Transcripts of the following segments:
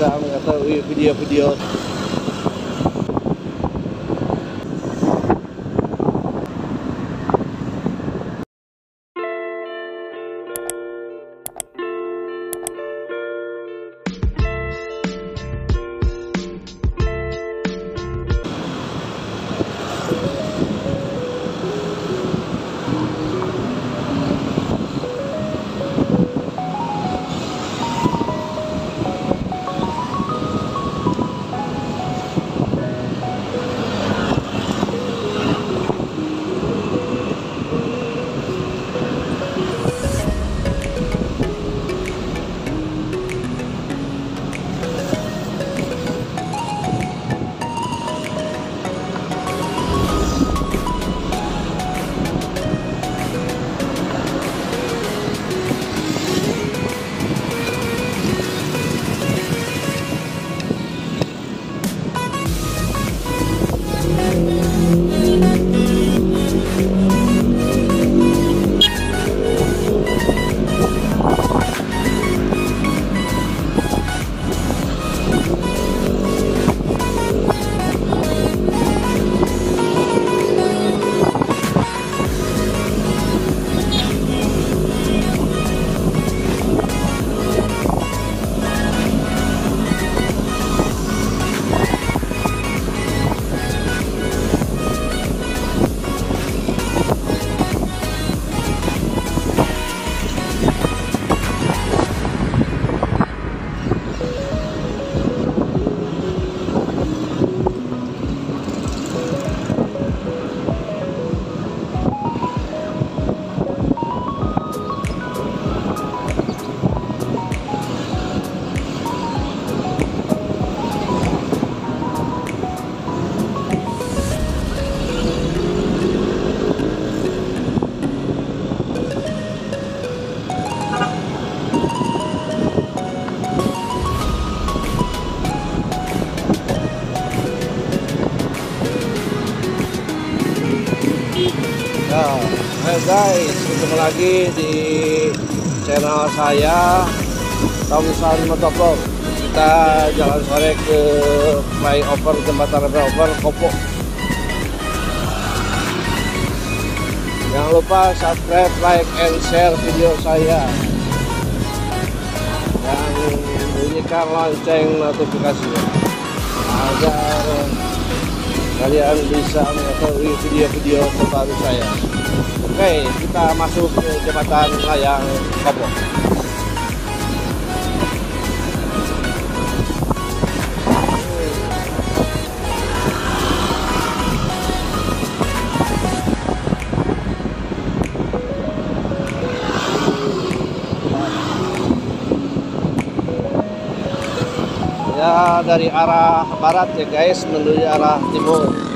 फिडियो फिडियो ketemu lagi di channel saya Tomson Motovlog. Kita jalan sore ke flyover jembatan flyover Kopo. Jangan lupa subscribe, like, and share video saya. Dan bunyikan lonceng notifikasinya agar kalian bisa mengetahui video-video terbaru saya. Oke, kita masuk ke jembatan layang Kopo. Ya dari arah barat ya guys menuju arah timur.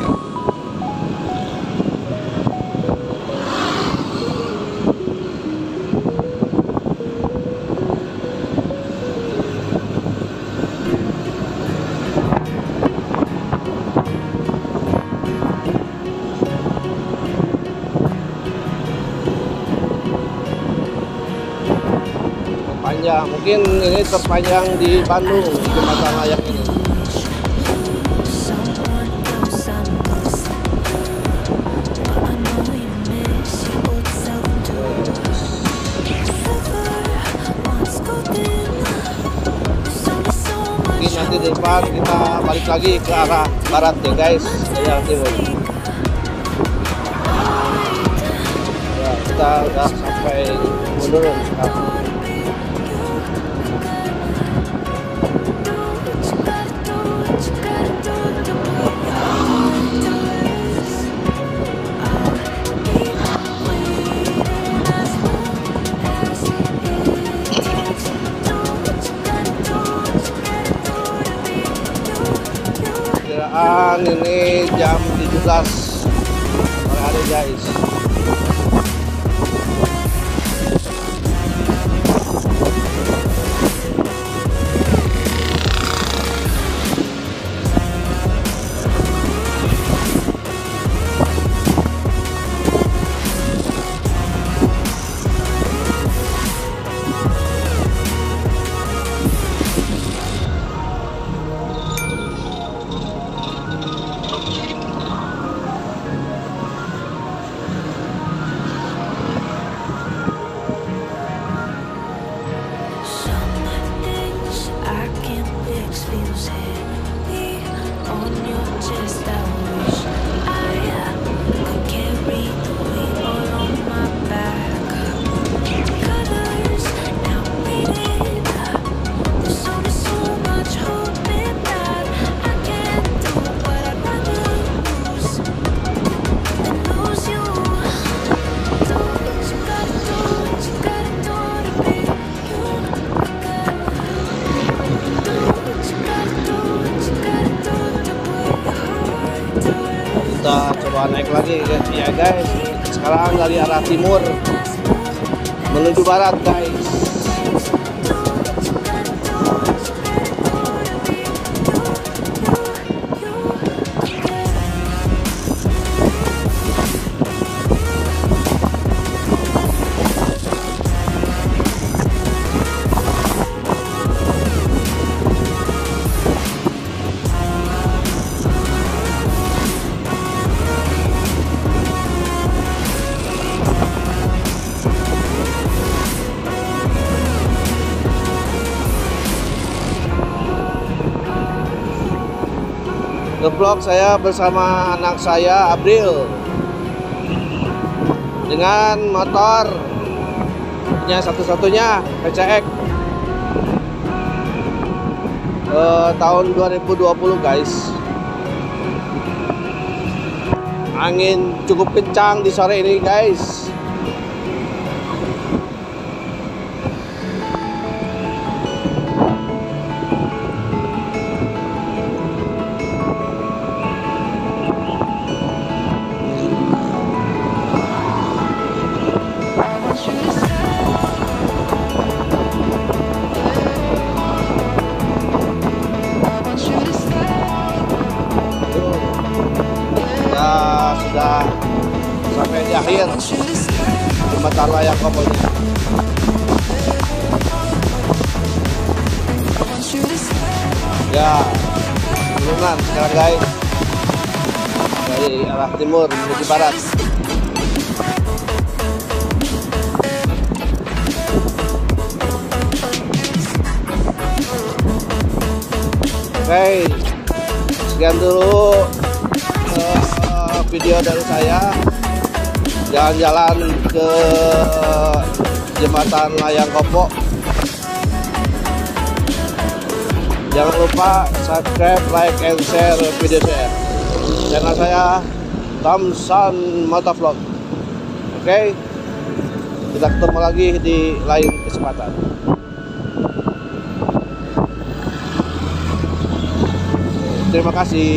Panjang mungkin ini terpanjang di Bandung jembatan layang ini. Nanti di depan kita balik lagi ke arah barat ya guys. Yang timur ya, kita udah sampai menurun sekarang perkiraan ini jam 17 sore hari guys naik lagi guys ya guys. Sekarang dari arah timur menuju barat guys Ngevlog saya bersama anak saya April dengan motor. Punya satu-satunya PCX eh, tahun 2020 guys. Angin cukup kencang di sore ini guys jembatan layang komonya ya turunan sekarang guys dari arah timur menuju barat. Oke sekian dulu eh, video dari saya jalan-jalan ke jembatan layang kopo jangan lupa subscribe like and share video saya. Channel saya Tamsan Motovlog. Oke? Kita ketemu lagi di lain kesempatan. Terima kasih